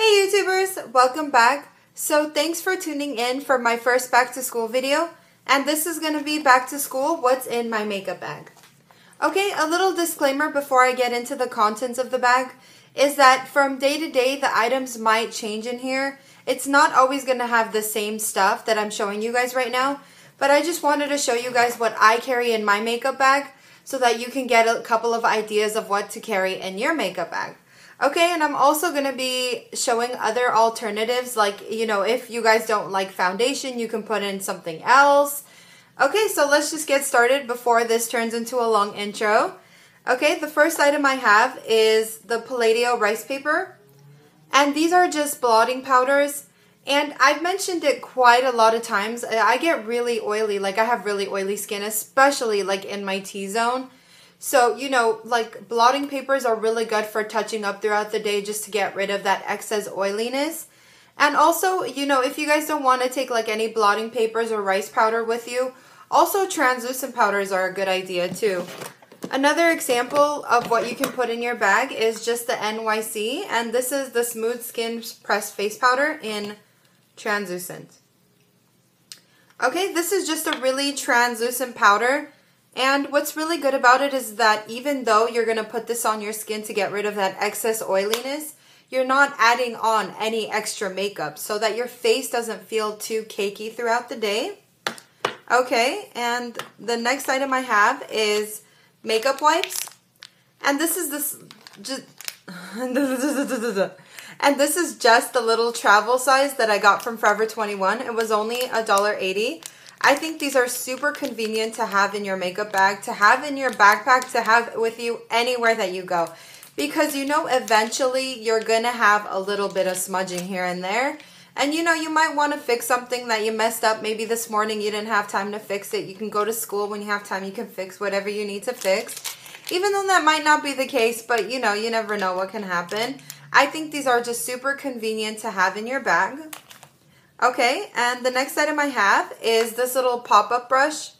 Hey YouTubers, welcome back. So thanks for tuning in for my first back to school video. And this is going to be back to school, what's in my makeup bag. Okay, a little disclaimer before I get into the contents of the bag is that from day to day the items might change in here. It's not always going to have the same stuff that I'm showing you guys right now. But I just wanted to show you guys what I carry in my makeup bag so that you can get a couple of ideas of what to carry in your makeup bag. Okay, and I'm also going to be showing other alternatives, like, you know, if you guys don't like foundation, you can put in something else. Okay, so let's just get started before this turns into a long intro. Okay, the first item I have is the Palladio rice paper. And these are just blotting powders. And I've mentioned it quite a lot of times. I get really oily, like I have really oily skin, especially like in my T-zone. So, you know, like blotting papers are really good for touching up throughout the day just to get rid of that excess oiliness. And also, you know, if you guys don't want to take like any blotting papers or rice powder with you, also translucent powders are a good idea too. Another example of what you can put in your bag is just the NYC, and this is the Smooth Skin Pressed Face Powder in translucent. Okay, this is just a really translucent powder. And what's really good about it is that even though you're going to put this on your skin to get rid of that excess oiliness, you're not adding on any extra makeup so that your face doesn't feel too cakey throughout the day. Okay, and the next item I have is makeup wipes. And this is this just and this is just the little travel size that I got from Forever 21. It was only $1.80. I think these are super convenient to have in your makeup bag, to have in your backpack, to have with you anywhere that you go. Because you know eventually you're going to have a little bit of smudging here and there. And you know, you might want to fix something that you messed up. Maybe this morning you didn't have time to fix it. You can go to school when you have time. You can fix whatever you need to fix. Even though that might not be the case, but you know, you never know what can happen. I think these are just super convenient to have in your bag. Okay, and the next item I have is this little pop-up brush.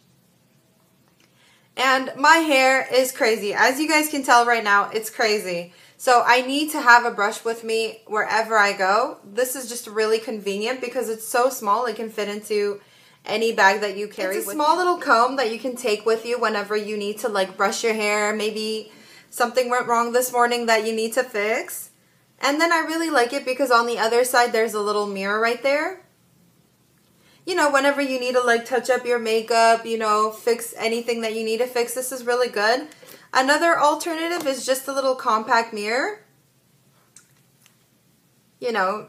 And my hair is crazy. As you guys can tell right now, it's crazy. So I need to have a brush with me wherever I go. This is just really convenient because it's so small. It can fit into any bag that you carry. It's a small you. little comb that you can take with you whenever you need to like brush your hair. Maybe something went wrong this morning that you need to fix. And then I really like it because on the other side there's a little mirror right there you know, whenever you need to like touch up your makeup, you know, fix anything that you need to fix, this is really good. Another alternative is just a little compact mirror. You know,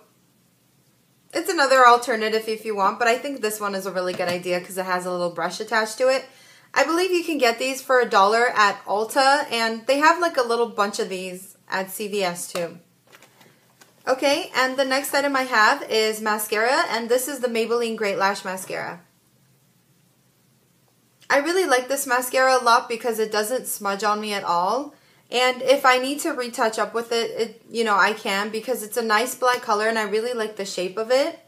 it's another alternative if you want, but I think this one is a really good idea because it has a little brush attached to it. I believe you can get these for a dollar at Ulta, and they have like a little bunch of these at CVS too. Okay, and the next item I have is mascara, and this is the Maybelline Great Lash Mascara. I really like this mascara a lot because it doesn't smudge on me at all. And if I need to retouch up with it, it, you know, I can because it's a nice black color and I really like the shape of it.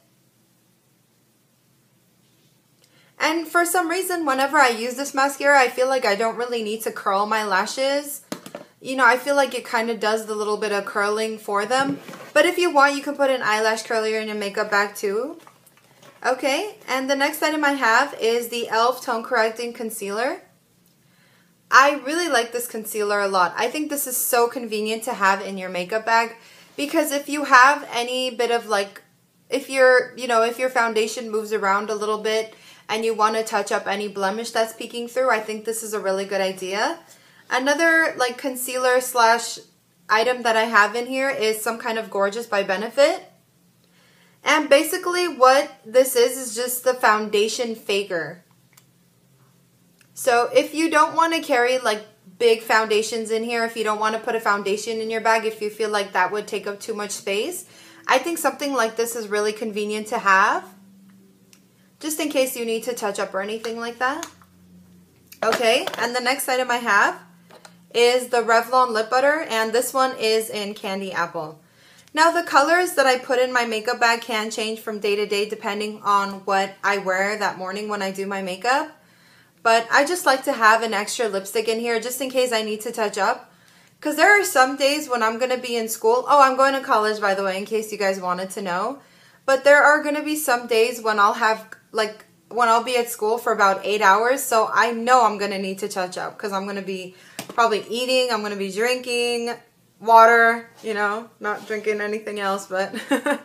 And for some reason, whenever I use this mascara, I feel like I don't really need to curl my lashes. You know, I feel like it kind of does the little bit of curling for them. But if you want, you can put an eyelash curler in your makeup bag too. Okay, and the next item I have is the e.l.f. Tone Correcting Concealer. I really like this concealer a lot. I think this is so convenient to have in your makeup bag because if you have any bit of like, if your, you know, if your foundation moves around a little bit and you want to touch up any blemish that's peeking through, I think this is a really good idea. Another like concealer slash item that I have in here is some kind of Gorgeous by Benefit. And basically what this is is just the foundation faker. So if you don't want to carry like big foundations in here, if you don't want to put a foundation in your bag, if you feel like that would take up too much space, I think something like this is really convenient to have. Just in case you need to touch up or anything like that. Okay, and the next item I have is the Revlon Lip Butter, and this one is in Candy Apple. Now the colors that I put in my makeup bag can change from day to day depending on what I wear that morning when I do my makeup. But I just like to have an extra lipstick in here just in case I need to touch up. Because there are some days when I'm going to be in school. Oh, I'm going to college, by the way, in case you guys wanted to know. But there are going to be some days when I'll have, like, when I'll be at school for about eight hours. So I know I'm going to need to touch up because I'm going to be probably eating, I'm going to be drinking water, you know, not drinking anything else, but.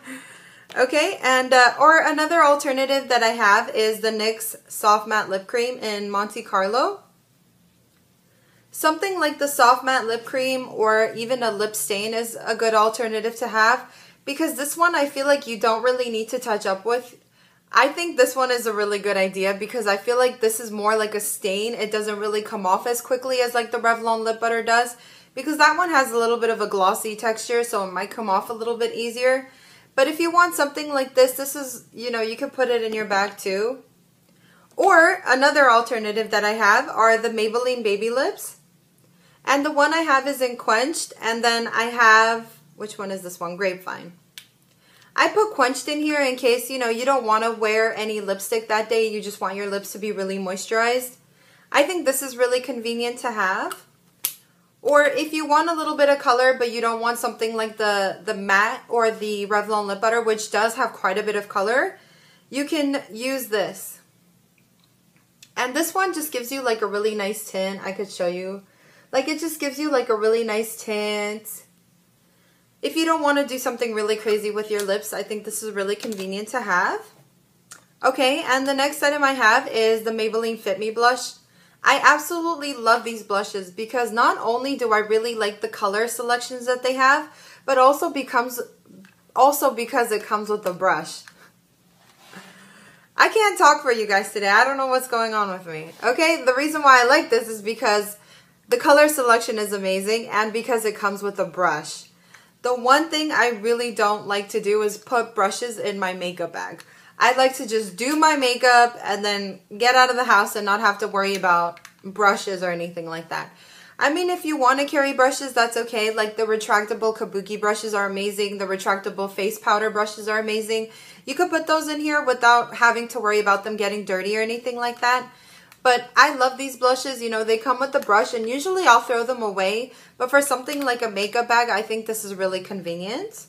okay, and, uh, or another alternative that I have is the NYX Soft Matte Lip Cream in Monte Carlo. Something like the soft matte lip cream or even a lip stain is a good alternative to have because this one I feel like you don't really need to touch up with. I think this one is a really good idea because I feel like this is more like a stain. It doesn't really come off as quickly as like the Revlon lip butter does because that one has a little bit of a glossy texture so it might come off a little bit easier. But if you want something like this, this is, you know, you can put it in your bag too. Or another alternative that I have are the Maybelline Baby Lips. And the one I have is in Quenched. And then I have, which one is this one? Grapevine. I put Quenched in here in case, you know, you don't want to wear any lipstick that day. You just want your lips to be really moisturized. I think this is really convenient to have. Or if you want a little bit of color, but you don't want something like the, the matte or the Revlon lip butter, which does have quite a bit of color, you can use this. And this one just gives you like a really nice tint. I could show you. Like it just gives you like a really nice tint. If you don't want to do something really crazy with your lips, I think this is really convenient to have. Okay, and the next item I have is the Maybelline Fit Me Blush. I absolutely love these blushes because not only do I really like the color selections that they have, but also becomes also because it comes with a brush. I can't talk for you guys today. I don't know what's going on with me. Okay, the reason why I like this is because the color selection is amazing and because it comes with a brush. The one thing I really don't like to do is put brushes in my makeup bag. I like to just do my makeup and then get out of the house and not have to worry about brushes or anything like that. I mean, if you want to carry brushes, that's okay. Like the retractable kabuki brushes are amazing. The retractable face powder brushes are amazing. You could put those in here without having to worry about them getting dirty or anything like that. But I love these blushes. You know, they come with the brush and usually I'll throw them away. But for something like a makeup bag, I think this is really convenient.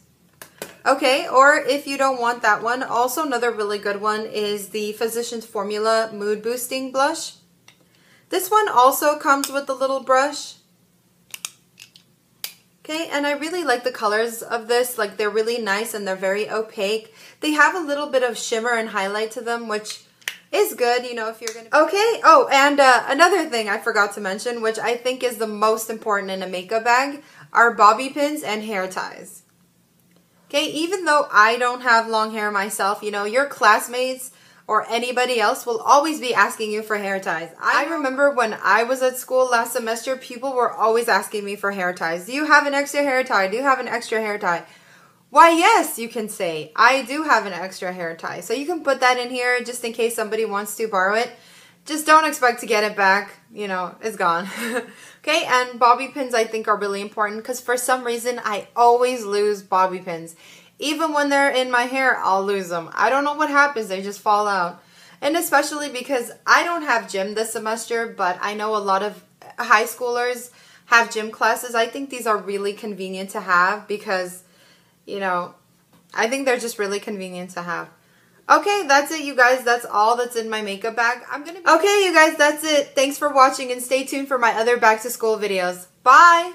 Okay, or if you don't want that one, also another really good one is the Physicians Formula Mood Boosting Blush. This one also comes with a little brush. Okay, and I really like the colors of this. Like, they're really nice and they're very opaque. They have a little bit of shimmer and highlight to them, which is good, you know, if you're going to... Okay, oh, and uh, another thing I forgot to mention, which I think is the most important in a makeup bag, are bobby pins and hair ties. Okay, even though I don't have long hair myself, you know, your classmates or anybody else will always be asking you for hair ties. I remember when I was at school last semester, people were always asking me for hair ties. Do you have an extra hair tie? Do you have an extra hair tie? Why, yes, you can say, I do have an extra hair tie. So you can put that in here just in case somebody wants to borrow it. Just don't expect to get it back. You know, it's gone. okay, and bobby pins I think are really important because for some reason I always lose bobby pins. Even when they're in my hair, I'll lose them. I don't know what happens. They just fall out. And especially because I don't have gym this semester, but I know a lot of high schoolers have gym classes. I think these are really convenient to have because you know, I think they're just really convenient to have. Okay, that's it, you guys. That's all that's in my makeup bag. I'm gonna Okay, you guys, that's it. Thanks for watching and stay tuned for my other back to school videos. Bye!